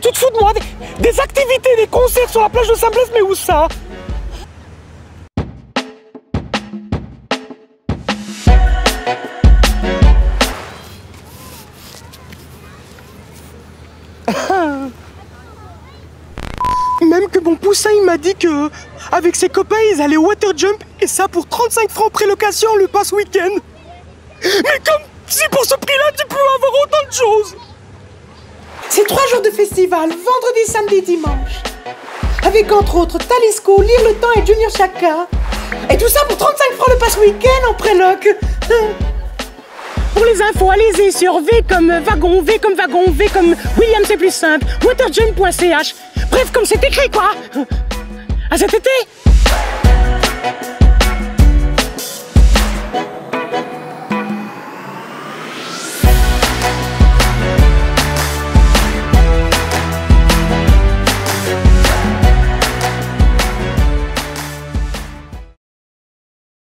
tu te fous de moi des, activités, des concerts sur la plage de Saint-Blaise, mais où ça Même que mon poussin il m'a dit que avec ses copains ils allaient water jump et ça pour 35 francs prélocation le pass week-end. Mais comme si pour ce prix-là tu peux avoir autant de choses. Trois jours de festival, vendredi, samedi, dimanche. Avec entre autres Talisco, Lire le Temps et Junior Chaka. Et tout ça pour 35 francs le pass week-end en préloc. Pour les infos, allez-y sur V comme wagon, V comme wagon, V comme William c'est plus simple, waterjump.ch. Bref, comme c'est écrit quoi. À cet été